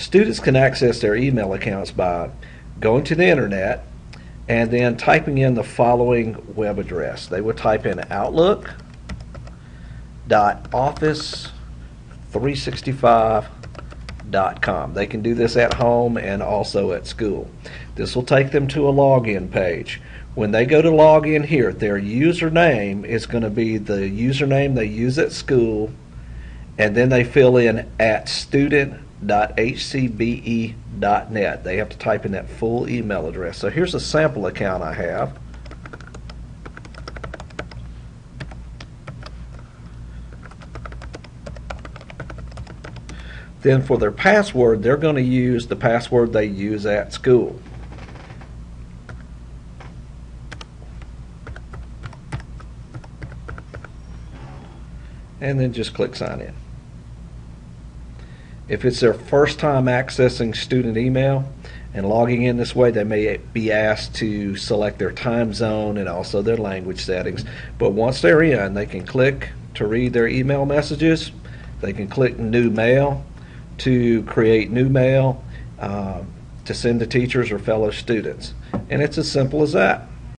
Students can access their email accounts by going to the internet and then typing in the following web address. They would type in Outlook dot office 365.com. They can do this at home and also at school. This will take them to a login page. When they go to log in here, their username is going to be the username they use at school, and then they fill in at student.hcbe.net. They have to type in that full email address. So here's a sample account I have. Then for their password, they're going to use the password they use at school. And then just click sign in. If it's their first time accessing student email and logging in this way, they may be asked to select their time zone and also their language settings. But once they're in, they can click to read their email messages. They can click new mail to create new mail uh, to send to teachers or fellow students. And it's as simple as that.